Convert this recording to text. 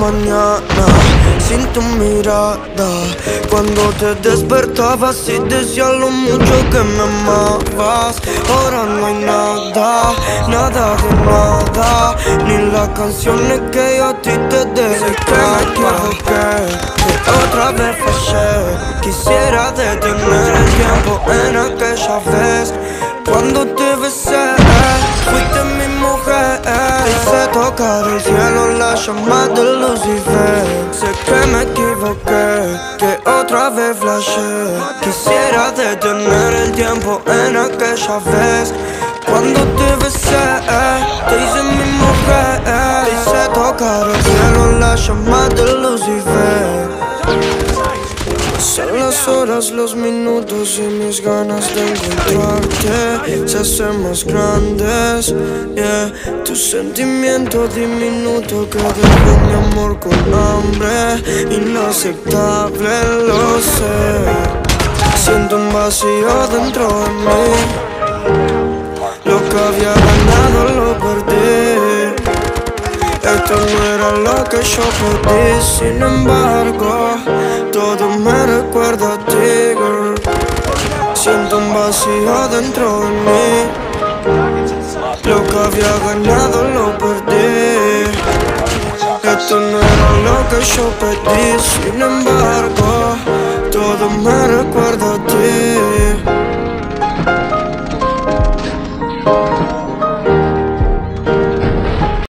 mañana sin tu mirada. Cuando te despertabas y decías lo mucho que me amabas Ahora no hay nada, nada de nada. Ni las canciones que yo a ti te dedicaba que otra vez fallé Quisiera detener el tiempo en aquella vez. Cuando te besé, Hice tocar el cielo la llama de Lucifer. Sé que me equivoqué, que otra vez flashé. Quisiera detener el tiempo en aquella vez. Cuando te besé, te hice mi mujer. Hice tocar el cielo la llama horas, los minutos y mis ganas de encontrarte se hacen más grandes. Yeah, tu sentimiento diminuto que dejó mi amor con hambre, inaceptable, lo sé. Siento un vacío dentro de mí. Lo que había ganado lo perdí. Esto no era lo que yo pedí, sin embargo, todo me recuerda. Siento un vacío dentro de mí. Lo que había ganado lo perdí. Esto no era lo que yo pedí, sin embargo, todo me recuerda a ti.